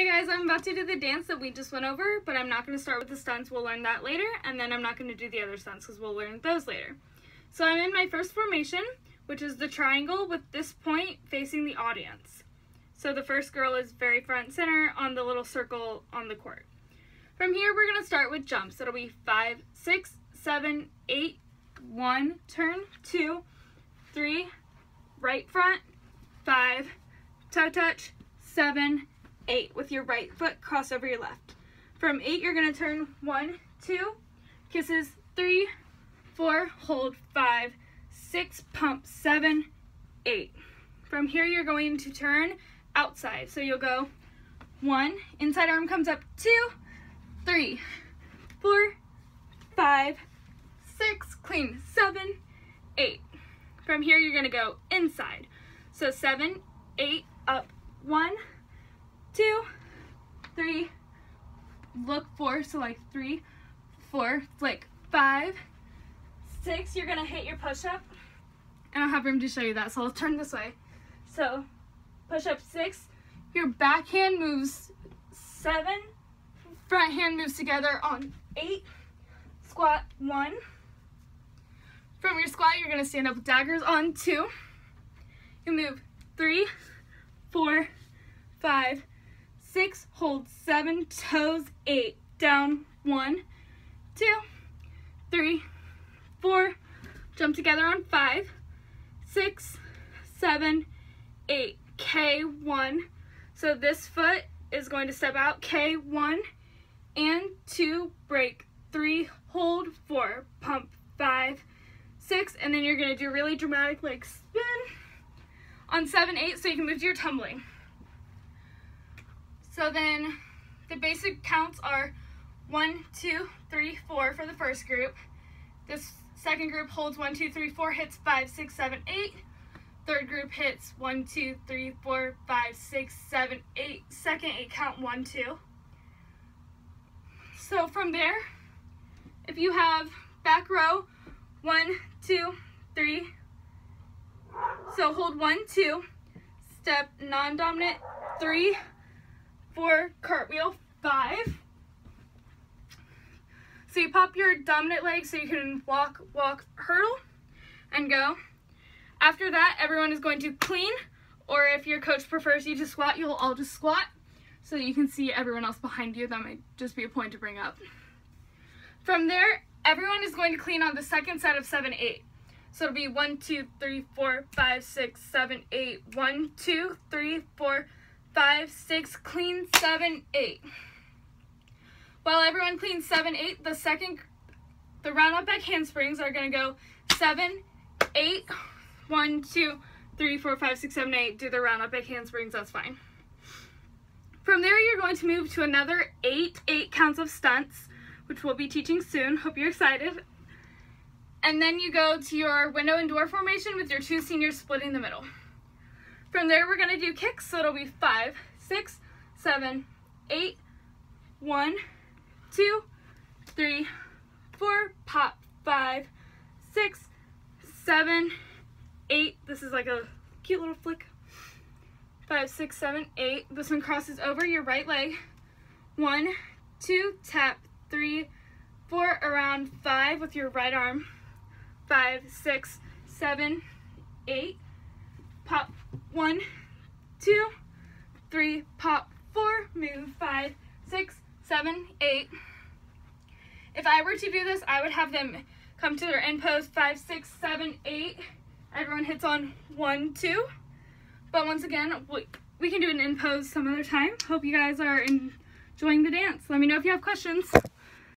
Hey guys, I'm about to do the dance that we just went over, but I'm not going to start with the stunts. We'll learn that later, and then I'm not going to do the other stunts because we'll learn those later. So I'm in my first formation, which is the triangle with this point facing the audience. So the first girl is very front center on the little circle on the court. From here, we're going to start with jumps. It'll be five, six, seven, eight, one, turn, two, three, right front, five, toe touch, seven, eight with your right foot cross over your left. From eight, you're gonna turn one, two, kisses, three, four, hold, five, six, pump, seven, eight. From here, you're going to turn outside. So you'll go one, inside arm comes up, two, three, four, five, six, clean, seven, eight. From here, you're gonna go inside. So seven, eight, up, one, two, three, look four, so like three, four, like five, six, you're gonna hit your push-up. I don't have room to show you that, so I'll turn this way. So push-up six, your back hand moves seven, front hand moves together on eight, squat one. From your squat, you're gonna stand up with daggers on two. You move three, four, five, six, hold. Seven, toes, eight, down, one, two, three, four, jump together on five, six, seven, eight, K1. So this foot is going to step out, K1, and two, break, three, hold, four, pump, five, six, and then you're gonna do really dramatic like spin on seven, eight, so you can move to your tumbling. So then the basic counts are one, two, three, four for the first group. This second group holds one, two, three, four, hits five, six, seven, eight. Third group hits one, two, three, four, five, six, seven, eight. Second eight count one, two. So from there, if you have back row, one, two, three. So hold one, two, step non-dominant, three, four, cartwheel, five. So you pop your dominant leg so you can walk, walk, hurdle, and go. After that, everyone is going to clean, or if your coach prefers you to squat, you'll all just squat so you can see everyone else behind you. That might just be a point to bring up. From there, everyone is going to clean on the second set of seven, eight. So it'll be one, two, three, four, five, six, seven, eight. One, two, three, four, five, six, clean, seven, eight. While everyone cleans seven, eight, the second, the round up back handsprings are gonna go seven, eight, one, two, three, four, five, six, seven, eight. Do the round up back handsprings, that's fine. From there, you're going to move to another eight, eight counts of stunts, which we'll be teaching soon. Hope you're excited. And then you go to your window and door formation with your two seniors splitting the middle. From there, we're gonna do kicks, so it'll be five, six, seven, eight, one, two, three, four, pop, five, six, seven, eight. This is like a cute little flick. Five, six, seven, eight. This one crosses over your right leg. One, two, tap, three, four, around five with your right arm. Five, six, seven, eight. Pop, one, two, three, pop, four, move, five, six, seven, eight. If I were to do this, I would have them come to their end pose, five, six, seven, eight. Everyone hits on one, two. But once again, we, we can do an in pose some other time. Hope you guys are enjoying the dance. Let me know if you have questions.